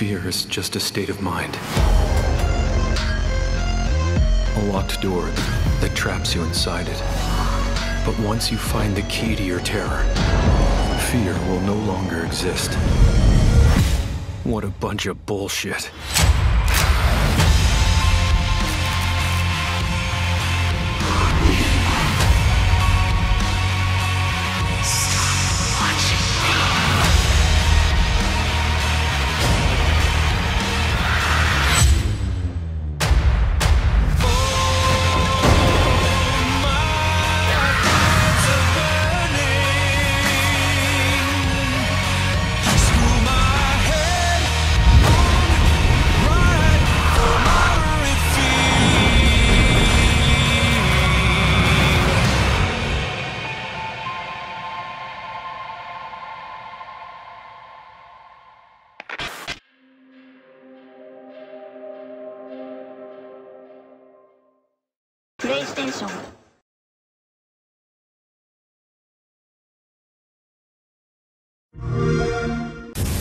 Fear is just a state of mind. A locked door that traps you inside it. But once you find the key to your terror, fear will no longer exist. What a bunch of bullshit. PlayStation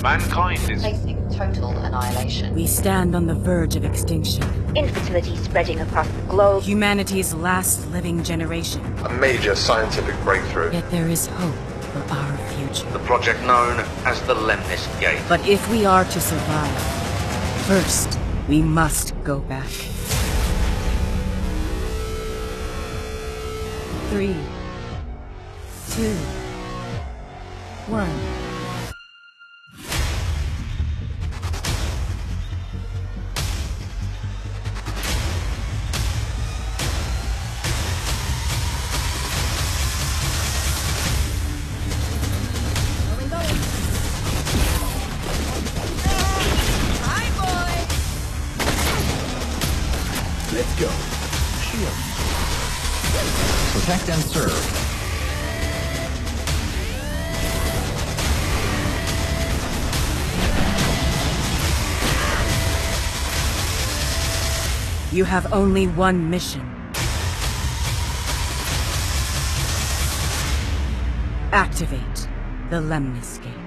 Mankind is facing total annihilation. We stand on the verge of extinction. infertility spreading across the globe. Humanity's last living generation. a major scientific breakthrough. Yet there is hope for our future. the project known as the Lemnis Gate. But if we are to survive, first, we must go back. Three, two, one. And serve. You have only one mission. Activate the Lemnis Gate.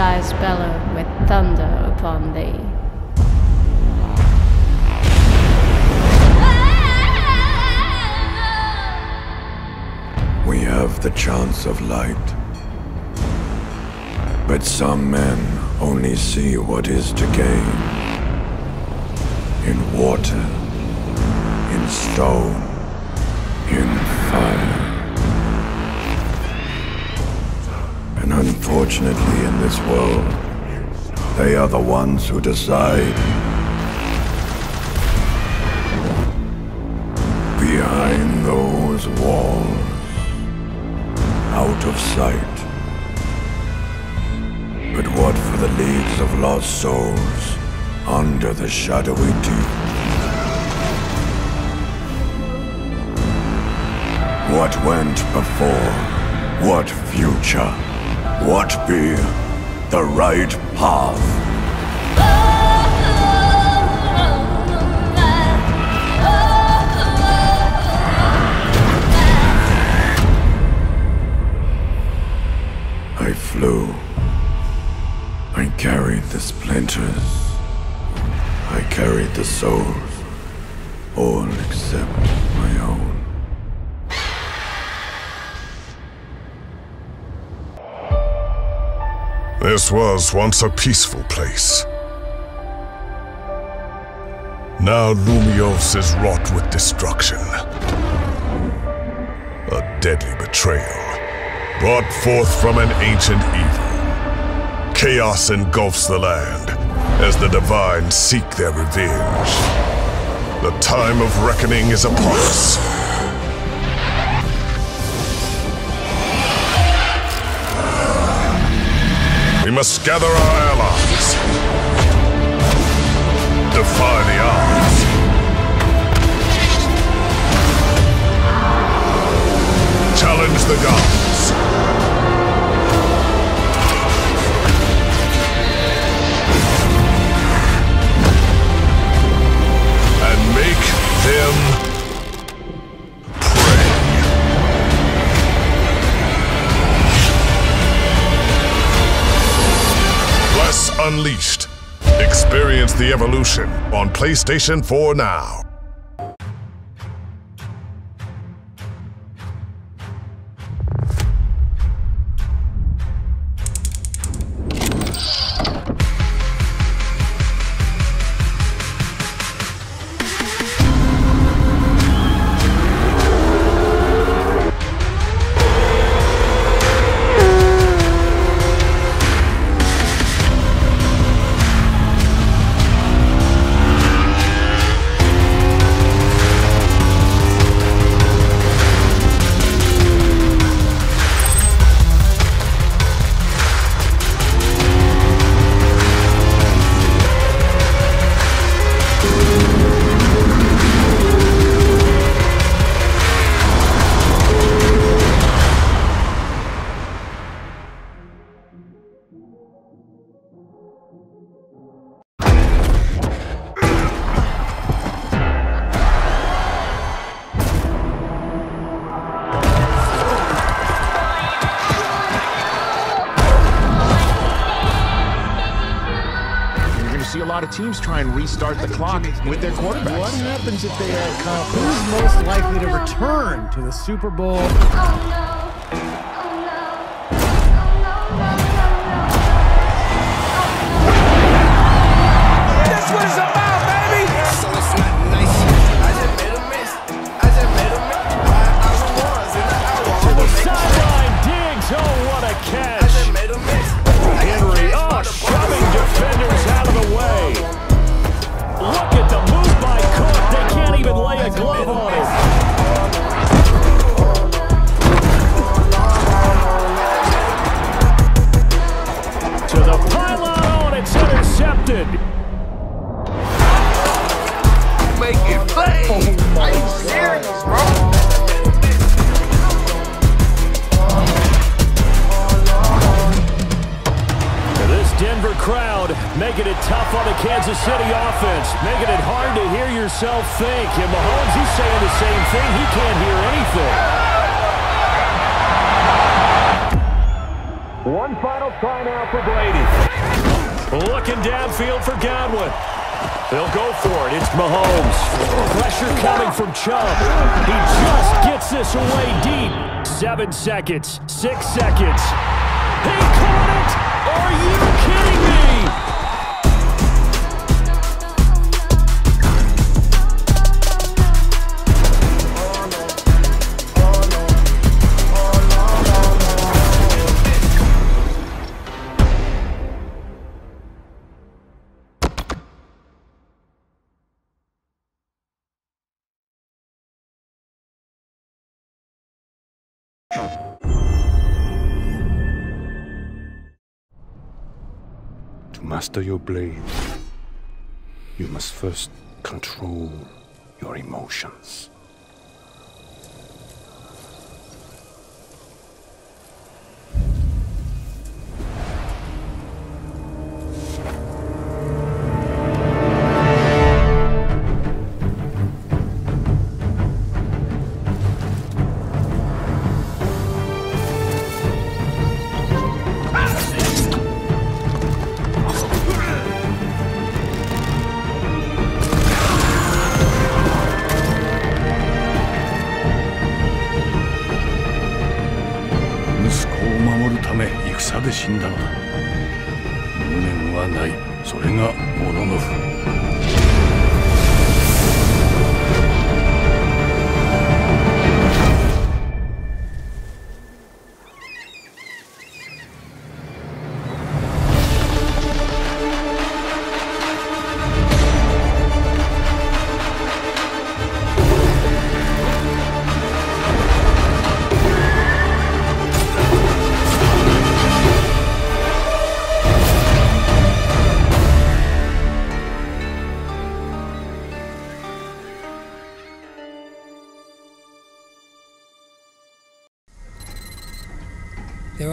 Skies bellow with thunder upon thee. We have the chance of light. But some men only see what is to gain. In water, in stone, in fire. Unfortunately in this world, they are the ones who decide. Behind those walls, out of sight. But what for the leagues of lost souls under the shadowy deep? What went before? What future? What be the right path? I flew. I carried the splinters. I carried the souls. All except This was once a peaceful place. Now Lumios is wrought with destruction. A deadly betrayal, brought forth from an ancient evil. Chaos engulfs the land as the Divine seek their revenge. The time of reckoning is upon us. We must gather our allies. Defy the odds. Challenge the gods. Unleashed. Experience the evolution on PlayStation 4 now. Lot of teams try and restart the clock with their quarterbacks. What happens if they add confidence? Who's most likely to return to the Super Bowl? That's glove on Denver crowd making it tough on the Kansas City offense, making it hard to hear yourself think. And Mahomes, he's saying the same thing. He can't hear anything. One final try now for Brady. Looking downfield for Godwin. They'll go for it. It's Mahomes. Pressure coming from Chubb. He just gets this away deep. Seven seconds. Six seconds. He caught it! Are you kidding master your blade, you must first control your emotions. 守るため戦で死んだのだ。無念はない。それがモノノフ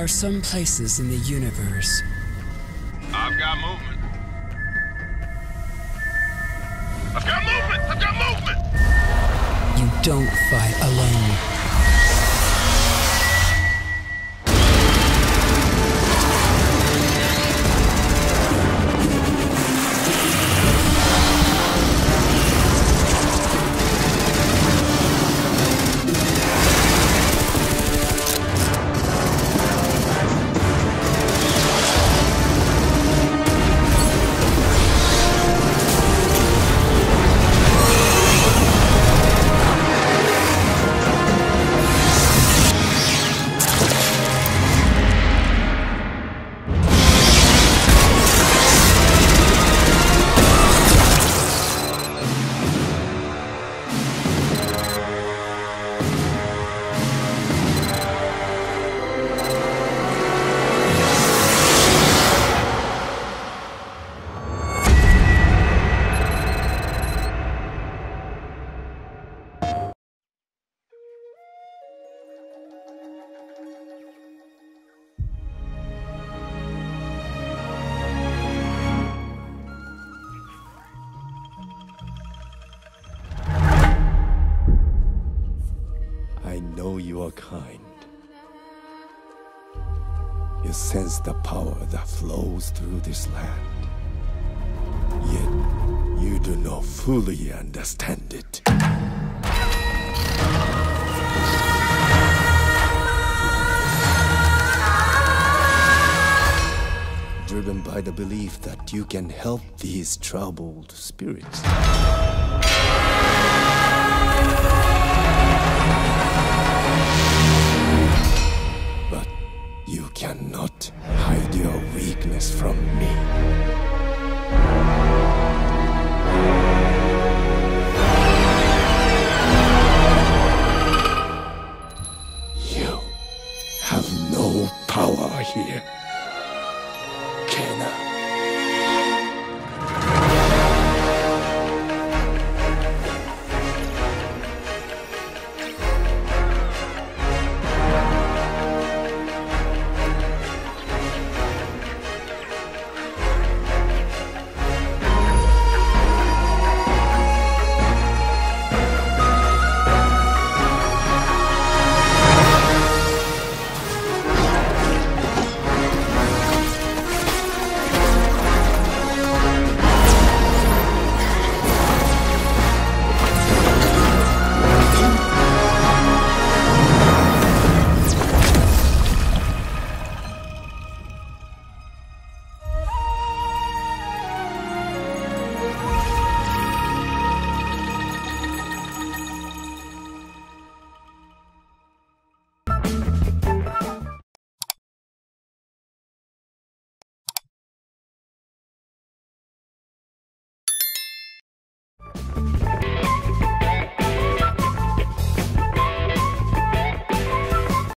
are some places in the universe I've got movement. I've got movement! I've got movement! you don't fight alone. You are kind. You sense the power that flows through this land. Yet, you do not fully understand it. Driven by the belief that you can help these troubled spirits. cannot hide your weakness from me. You have no power here.